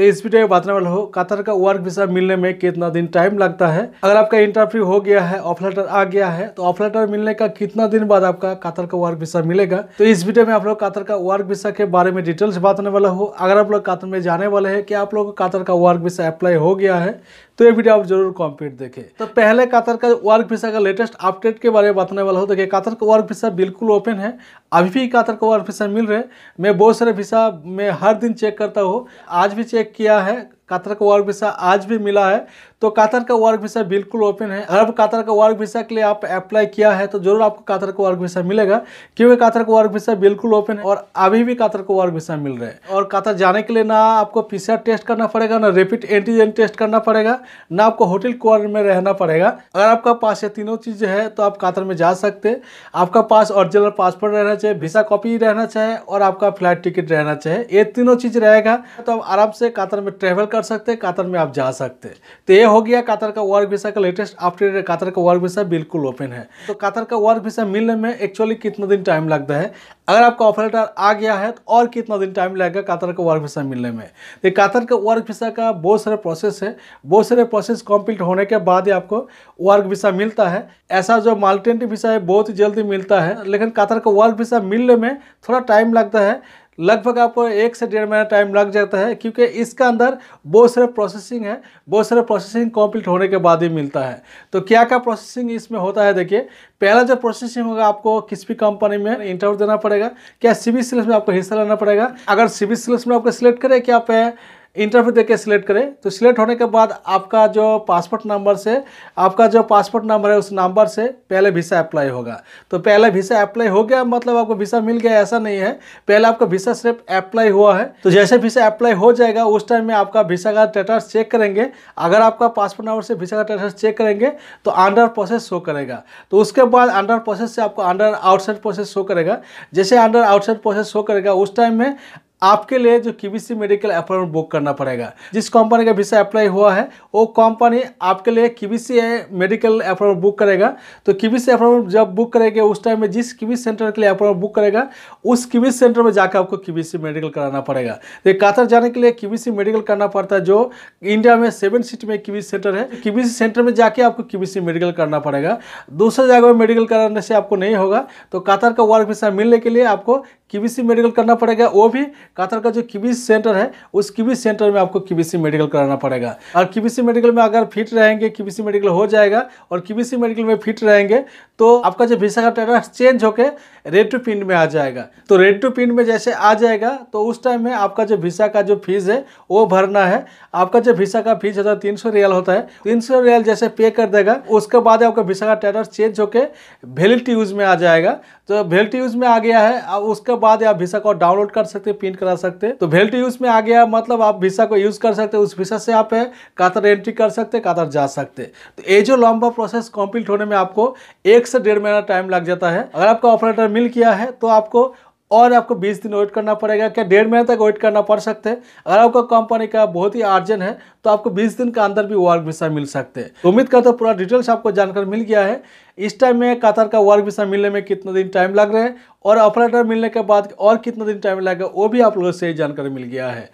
तो इस वीडियो में बताने वाला हो, कतर का वर्क वीसा मिलने में कितना दिन टाइम लगता है। अगर आपका इंटरव्यू हो गया है ऑफ़ लेटर आ गया है तो ऑफ़ लेटर मिलने का कितना दिन बाद आपका कतर का वर्क वीसा मिलेगा? तो इस वीडियो में आप लोग कतर का वर्क वीसा के बारे में डिटेल्स बताने वाला हो। अगर आप लोग कतर में जाने वाले हैं कि आप लोग कतर का वर्क वीसा अप्लाई हो गया है तो ये वीडियो आप ज़रूर कंप्लीट देखें। तो पहले कातर का वर्क वीसा का लेटेस्ट अपडेट के बारे में बताने वाला हूँ। देखिए कातर का वर्क वीसा बिल्कुल ओपन है। अभी भी कातर का वर्क वीसा मिल रहे मैं बहुत सारे वीसा मैं हर दिन चेक करता हूँ। आज भी चेक किया है। कातर का वर्क वीसा आज भी मिला है। तो कातर का वर्क वीसा बिल्कुल ओपन है। अगर कतर का वर्क वीसा के लिए आप अप्लाई किया है तो ज़रूर आपको कतर का वर्क वीसा मिलेगा, क्योंकि कातर का वर्क वीसा बिल्कुल ओपन है और अभी भी कातर का वर्क वीसा मिल रहा है। और कातर जाने के लिए ना आपको पीसीआर टेस्ट करना पड़ेगा, ना रेपिड एंटीजन टेस्ट करना पड़ेगा, ना आपको होटल क्वारंटाइन में रहना पड़ेगा। अगर आपका पास ये तीनों चीज़ है तो आप कातर में जा सकते आपका पास ओरिजिनल पासपोर्ट रहना चाहिए वीसा कॉपी रहना चाहिए और आपका फ़्लाइट टिकट रहना चाहिए। ये तीनों चीज़ रहेगा तो आप आराम से कातर में ट्रेवल कर सकते कतर में आप जा सकते तो ये हो गया कतर का वर्क वीसा का लेटेस्ट अपडेट कतर का वर्क वीसा बिल्कुल ओपन है। तो कतर का वर्क वीसा मिलने में एक्चुअली कितना दिन टाइम लगता है? अगर आपका ऑफ़र लेटर आ गया है तो और कितना दिन टाइम लगेगा कतर का वर्क वीसा मिलने में? तो कतर का वर्क वीसा का बहुत सारे प्रोसेस है। बहुत सारे प्रोसेस कंप्लीट होने के बाद ही आपको वर्क वीसा मिलता है। ऐसा जो माल्टेंटी वीसा है, बहुत ही जल्दी मिलता है। लेकिन कतर का वर्क वीसा मिलने में थोड़ा टाइम लगता है। लगभग आपको एक से डेढ़ महीना टाइम लग जाता है, क्योंकि इसका अंदर बहुत सारे प्रोसेसिंग है, बहुत सारे प्रोसेसिंग कंप्लीट होने के बाद ही मिलता है। तो क्या क्या प्रोसेसिंग इसमें होता है देखिए, पहला जो प्रोसेसिंग होगा आपको किसी भी कंपनी में इंटरव्यू देना पड़ेगा, क्या सिविल सिलेक्स में आपको हिस्सा लेना पड़ेगा? अगर सिविल सिलेक्स में आपको सिलेक्ट करें क्या आप इंटरव्यू देके सिलेक्ट करें। तो सिलेक्ट होने के बाद आपका जो पासपोर्ट नंबर से आपका जो पासपोर्ट नंबर है उस नंबर से पहले वीसा अप्लाई होगा। तो पहले वीसा अप्लाई हो गया मतलब आपको वीसा मिल गया ऐसा नहीं है। पहले आपका वीसा सिर्फ़ अप्लाई हुआ है। तो जैसे वीसा अप्लाई हो जाएगा उस टाइम में आपका वीसा का स्टेटस चेक करेंगे। अगर आपका पासपोर्ट नंबर से वीसा का स्टेटस चेक करेंगे तो अंडर प्रोसेस शो करेगा। तो उसके बाद अंडर प्रोसेस से आपको अंडर आउटसाइड प्रोसेस शो करेगा। जैसे अंडर आउटसाइड प्रोसेस शो करेगा उस टाइम में आपके लिए जो केबीसी मेडिकल अपॉइंटमेंट बुक करना पड़ेगा जिस कंपनी का वीसा अप्लाई हुआ है वो कंपनी आपके लिए केबीसी मेडिकल अपॉइंटमेंट बुक करेगा तो केबीसी अपॉइंटमेंट जब बुक करेंगे उस टाइम में जिस केबीसी सेंटर के लिए अपॉइंटमेंट बुक करेगा उस केबीसी सेंटर में जाकर आपको केबीसी मेडिकल कराना पड़ेगा तो कातर जाने के लिए केबीसी मेडिकल करना पड़ता है जो इंडिया में सेवन सिटी में केबीसी सेंटर है केबीसी सेंटर में जाके आपको केबीसी मेडिकल करना पड़ेगा दूसरे जगह में मेडिकल कराने से आपको नहीं होगा तो कातर का वर्क वीसा मिलने के लिए आपको केबीसी मेडिकल करना पड़ेगा वो भी कातर का जो किबिस सेंटर है, उस किबिस सेंटर में आपको किबीसी मेडिकल कराना पड़ेगा। और किबीसी मेडिकल में अगर फिट रहेंगे किबीसी मेडिकल हो जाएगा, और किबीसी मेडिकल में फिट रहेंगे तो आपका जो वीसा का स्टेटस चेंज होकर रेड टू पिन में आ जाएगा। तो रेड टू पिन में जैसे आ जाएगा तो उस टाइम में आपका जो वीसा का जो फ़ीस है, वो भरना है। आपका जो वीसा का फ़ीस होता है, तीन सौ रियल होता है। तीन सौ रियल जैसे पे कर देगा, उसके बाद आपका वीसा का स्टेटस चेंज होकर वेलिटी यूज़ में आ जाएगा। तो वेलिटी यूज़ में आ गया है, अब उसके बाद आप वीसा को डाउनलोड कर सकते पिन करा सकते। तो वेलिटी यूज़ में आ गया मतलब आप वीसा को यूज़ कर सकते, उस वीसा से आप कातर एंट्री कर सकते कातर जा सकते। तो ये जो लंबा प्रोसेस कंप्लीट होने में आपको एक से डेढ़ महीना टाइम लग जाता है। अगर आपका ऑपरेटर मिल गया है तो आपको और आपको 20 दिन वेट करना पड़ेगा। क्या डेढ़ महीने तक वेट करना पड़ सकते हैं? अगर आपका कंपनी का बहुत ही अर्जेंट है तो आपको 20 दिन का अंदर भी वर्क वीसा मिल सकते हैं। तो उम्मीद करता हूँ पूरा डिटेल्स आपको जानकर मिल गया है। इस टाइम में कतर का वर्क वीसा मिलने में कितना दिन टाइम लग रहा है? और ऑपरेटर मिलने के बाद और कितना दिन टाइम लगेगा वो भी आप लोगों से जानकारी मिल गया है।